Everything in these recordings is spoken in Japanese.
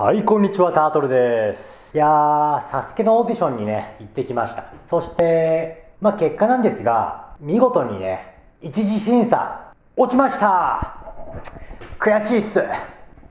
はい、こんにちは、タートルです。いやー、サスケのオーディションにね、行ってきました。そして、まあ結果なんですが、見事にね、一次審査、落ちました悔しいっす。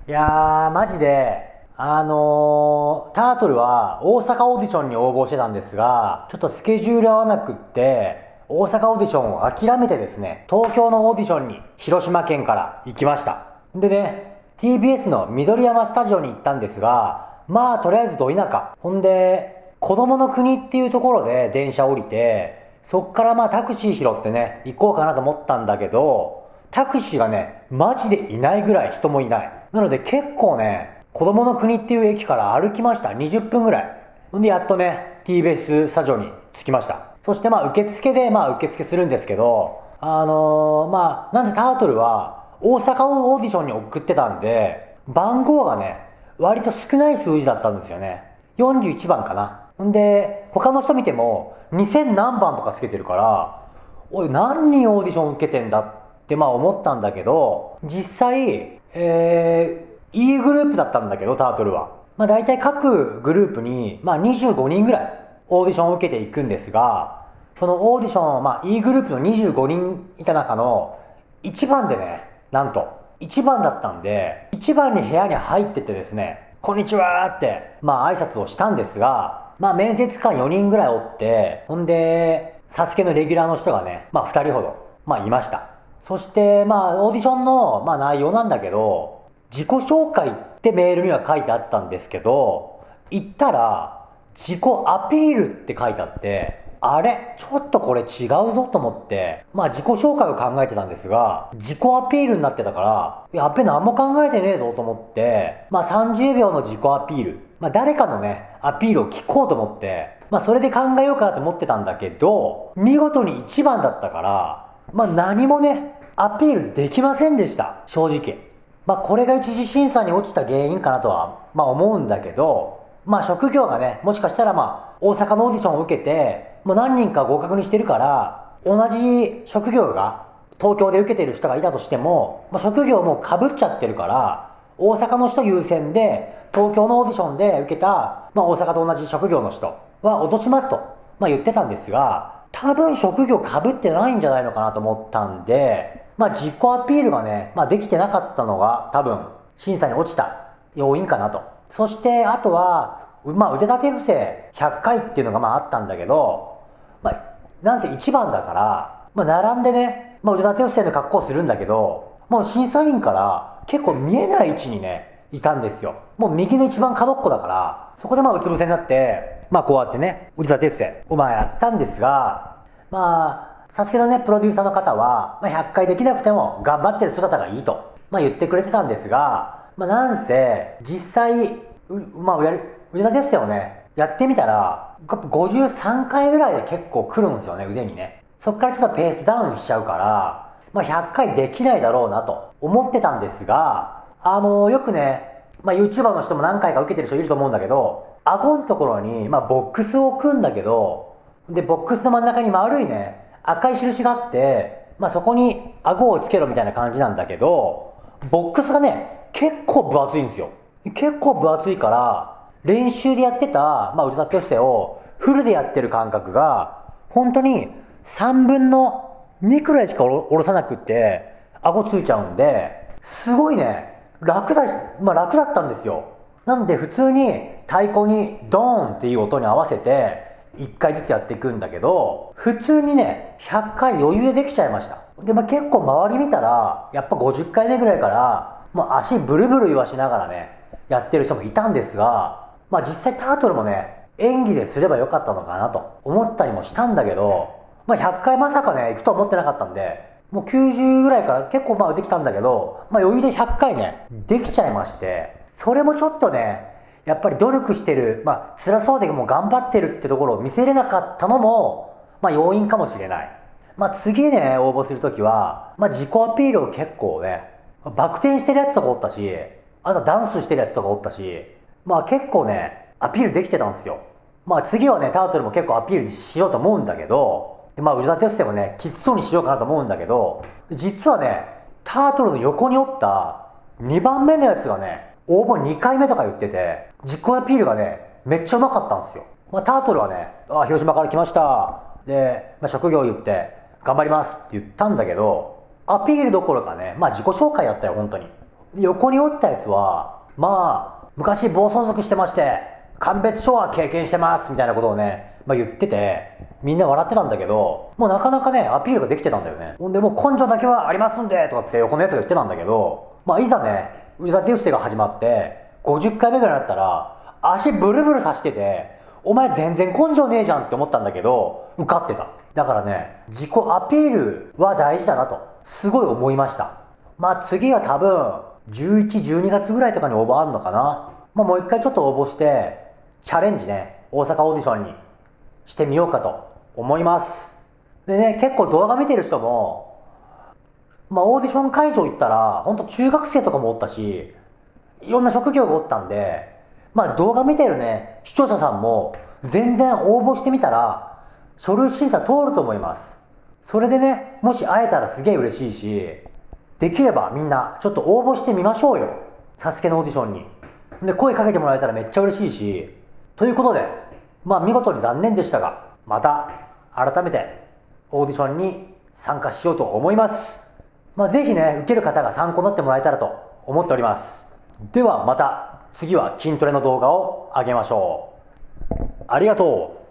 いやー、マジで、あのー、タートルは大阪オーディションに応募してたんですが、ちょっとスケジュール合わなくって、大阪オーディションを諦めてですね、東京のオーディションに広島県から行きました。でね、TBS の緑山スタジオに行ったんですが、まあとりあえずど田舎。ほんで、子供の国っていうところで電車降りて、そっからまあタクシー拾ってね、行こうかなと思ったんだけど、タクシーがね、マジでいないぐらい人もいない。なので結構ね、子供の国っていう駅から歩きました。20分ぐらい。ほんでやっとね、TBS スタジオに着きました。そしてまあ受付でまあ受付するんですけど、あのー、まあ、なんでタートルは大阪オーディションに送ってたんで、番号がね、割と少ない数字だったんですよね。41番かな。んで、他の人見ても、2000何番とかつけてるから、おい、何人オーディション受けてんだってまあ思ったんだけど、実際、えー、E グループだったんだけど、タートルは。まあ大体各グループに、まあ25人ぐらいオーディションを受けていくんですが、そのオーディション、まあ E グループの25人いた中の1番でね、なんと、1番だったんで、1番に部屋に入っててですね、こんにちはって、まあ挨拶をしたんですが、まあ面接官4人ぐらいおって、ほんで、サスケのレギュラーの人がね、まあ2人ほど、まあいました。そして、まあオーディションの、まあ内容なんだけど、自己紹介ってメールには書いてあったんですけど、行ったら、自己アピールって書いてあって、あれちょっとこれ違うぞと思って、まあ自己紹介を考えてたんですが、自己アピールになってたから、やっべ何も考えてねえぞと思って、まあ30秒の自己アピール、まあ誰かのね、アピールを聞こうと思って、まあそれで考えようかなと思ってたんだけど、見事に1番だったから、まあ何もね、アピールできませんでした、正直。まあこれが一次審査に落ちた原因かなとは、まあ思うんだけど、まあ職業がね、もしかしたらまあ大阪のオーディションを受けて、もう何人か合格にしてるから、同じ職業が東京で受けてる人がいたとしても、まあ、職業もかぶっちゃってるから、大阪の人優先で、東京のオーディションで受けた、まあ、大阪と同じ職業の人は落としますと、まあ、言ってたんですが、多分職業かぶってないんじゃないのかなと思ったんで、まあ、自己アピールがね、まあ、できてなかったのが多分審査に落ちた要因かなと。そして、あとは、まあ、腕立て伏せ100回っていうのがまああったんだけど、まあ、なんせ1番だから、まあ、並んでね、まあ、腕立て伏せの格好するんだけど、もう審査員から結構見えない位置にね、いたんですよ。もう右の一番角っこだから、そこでまあうつ伏せになって、まあこうやってね、腕立て伏せをまあやったんですが、まあ、さすがのね、プロデューサーの方は、まあ、100回できなくても頑張ってる姿がいいと、まあ言ってくれてたんですが、まあなんせ、実際、まあ、腕立て伏せをね、やってみたら、53回ぐらいで結構来るんですよね、腕にね。そっからちょっとペースダウンしちゃうから、まあ、100回できないだろうなと思ってたんですが、あのー、よくね、まあ、YouTuber の人も何回か受けてる人いると思うんだけど、顎のところに、まあ、ボックスを置くんだけど、で、ボックスの真ん中に丸いね、赤い印があって、まあ、そこに顎をつけろみたいな感じなんだけど、ボックスがね、結構分厚いんですよ。結構分厚いから、練習でやってた、まあ、腕立て伏せをフルでやってる感覚が、本当に3分の2くらいしか下ろさなくって、顎ついちゃうんで、すごいね、楽だし、まあ楽だったんですよ。なんで普通に太鼓にドーンっていう音に合わせて、1回ずつやっていくんだけど、普通にね、100回余裕でできちゃいました。で、まあ結構周り見たら、やっぱ50回目ぐらいから、もう足ブルブル言わしながらね、やってる人もいたんですが、まあ実際タートルもね、演技ですればよかったのかなと思ったりもしたんだけど、まあ100回まさかね、行くと思ってなかったんで、もう90ぐらいから結構まあできたんだけど、まあ余裕で100回ね、できちゃいまして、それもちょっとね、やっぱり努力してる、まあ辛そうでも頑張ってるってところを見せれなかったのも、まあ要因かもしれない。まあ次ね、応募するときは、まあ自己アピールを結構ね、バク転してるやつとかおったし、あとダンスしてるやつとかおったし、まあ結構ね、アピールできてたんですよ。まあ次はね、タートルも結構アピールしようと思うんだけど、でまあ腕立て伏せもね、きつそうにしようかなと思うんだけど、実はね、タートルの横におった2番目のやつがね、応募2回目とか言ってて、自己アピールがね、めっちゃうまかったんですよ。まあ、タートルはね、あ、広島から来ました。で、まあ、職業言って、頑張りますって言ったんだけど、アピールどころかね、まあ自己紹介やったよ、本当に。横におったやつは、まあ、昔暴走族してまして、鑑別書は経験してますみたいなことをね、まあ、言ってて、みんな笑ってたんだけど、もうなかなかね、アピールができてたんだよね。ほんで、もう根性だけはありますんで、とかって横のやつが言ってたんだけど、まあ、いざね、ウィザデュースが始まって、50回目ぐらいになったら、足ブルブルさしてて、お前全然根性ねえじゃんって思ったんだけど、受かってた。だからね、自己アピールは大事だなと、すごい思いました。まあ次は多分、11、12月ぐらいとかに応募あるのかな。まあもう一回ちょっと応募して、チャレンジね、大阪オーディションにしてみようかと思います。でね、結構動画見てる人も、まあオーディション会場行ったら、ほんと中学生とかもおったし、いろんな職業がおったんで、まあ動画見てるね、視聴者さんも全然応募してみたら、書類審査通ると思います。それでね、もし会えたらすげえ嬉しいし、できればみんなちょっと応募してみましょうよ。サスケのオーディションに。で、声かけてもらえたらめっちゃ嬉しいし、ということで、まあ見事に残念でしたが、また改めてオーディションに参加しようと思います。まあぜひね、受ける方が参考になってもらえたらと思っております。ではまた次は筋トレの動画を上げましょう。ありがとう